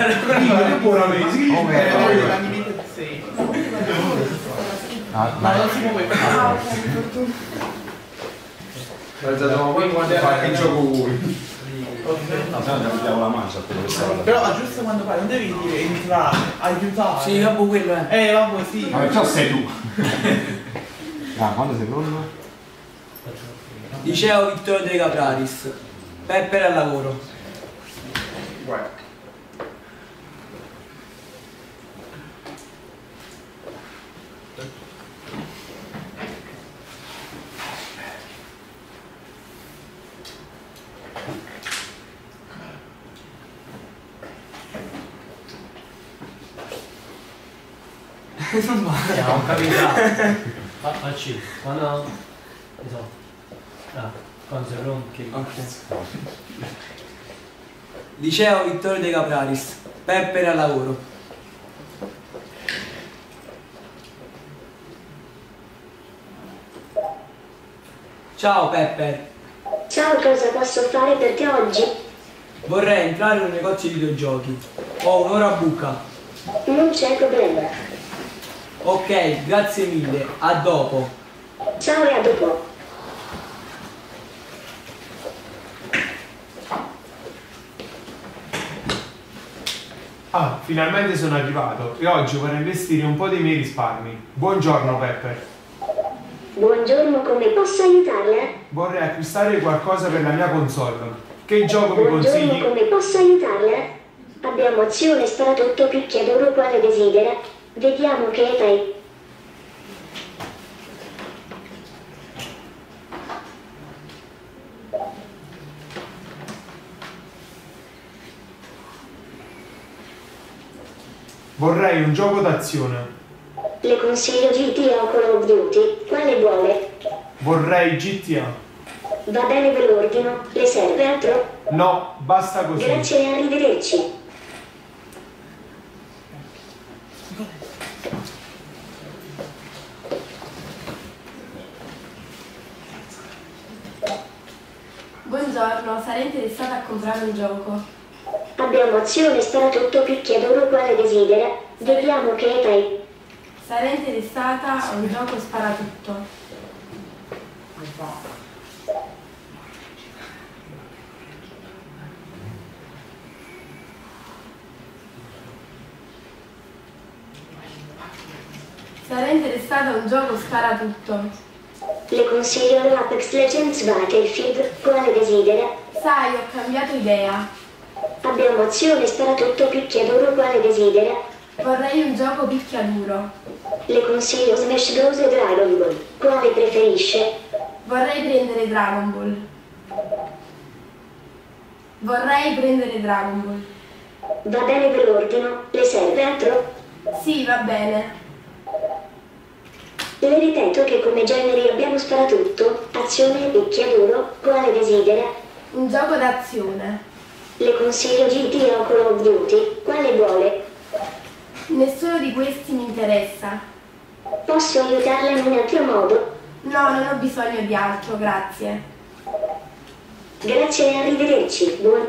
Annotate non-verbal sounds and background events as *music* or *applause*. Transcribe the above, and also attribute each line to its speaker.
Speaker 1: Buona mesi.
Speaker 2: L'animated sei.
Speaker 3: Ah,
Speaker 2: Ma non si muove
Speaker 4: Ah,
Speaker 1: Alzato poi quando fai il gioco voi.
Speaker 3: Diamo la mancia
Speaker 2: Però aggiusta quando fai, non devi dire entrare, aiutare.
Speaker 4: Sì, vabbè, quello è.
Speaker 2: Eh, vabbè, sì.
Speaker 3: Ma perciò sei tu. *laughs* Ah, quando sei pronto?
Speaker 4: Liceo Vittorio De Capraris. Pepper al lavoro.
Speaker 1: Guarda.
Speaker 5: Siamo capitati. Ma facci, quando... Esatto. Ah, quando sei pronti.
Speaker 4: Ok. Liceo Vittorio De Capraris. Pepper al lavoro. Ciao Pepper,
Speaker 6: Ciao, cosa posso fare per te oggi?
Speaker 4: vorrei entrare in un negozio di videogiochi. Ho un'ora a buca.
Speaker 6: Non c'è problema.
Speaker 4: Ok, grazie mille, a dopo.
Speaker 6: Ciao e a dopo.
Speaker 1: Ah, finalmente sono arrivato e oggi vorrei investire un po' dei miei risparmi. Buongiorno Pepper.
Speaker 6: Buongiorno, come posso aiutarla?
Speaker 1: Vorrei acquistare qualcosa per la mia console. Che gioco mi
Speaker 6: Buongiorno,
Speaker 1: consigli?
Speaker 6: come posso aiutarla? Abbiamo azione sparatutto picchiaduro quale desidera. Vediamo che è.
Speaker 1: Vorrei un gioco d'azione.
Speaker 6: Le consiglio GTA o Call of Duty. Quale vuole?
Speaker 1: Vorrei GTA.
Speaker 6: Va bene, ve lo ordino. Le serve altro?
Speaker 1: No, basta così.
Speaker 6: Grazie e arrivederci.
Speaker 7: Buongiorno, sarei interessata a comprare un gioco.
Speaker 6: Abbiamo azione sparatutto picchiaduro quale desidera. Vediamo che età è.
Speaker 7: Sarei interessata a un gioco sparatutto. Sarei interessata a un gioco sparatutto.
Speaker 6: Le consiglio l'Apex Legends Battlefield, quale desidera.
Speaker 7: Sai, ho cambiato idea.
Speaker 6: Abbiamo azione sparatutto picchiaduro quale desidera.
Speaker 7: Vorrei un gioco picchiaduro.
Speaker 6: Le consiglio Smash Bros e Dragon Ball, quale preferisce.
Speaker 7: Vorrei prendere Dragon Ball. Vorrei prendere Dragon Ball.
Speaker 6: Va bene ve lo ordino, le serve altro?
Speaker 7: Sì, va bene.
Speaker 6: Le ripeto che come generi abbiamo sparatutto, azione e picchiaduro, quale desidera.
Speaker 7: Un gioco d'azione.
Speaker 6: Le consiglio GTA o Call of Duty, quale vuole.
Speaker 7: Nessuno di questi mi interessa.
Speaker 6: Posso aiutarla in un altro modo?
Speaker 7: No, non ho bisogno di altro, grazie.
Speaker 6: Grazie e arrivederci. Buon...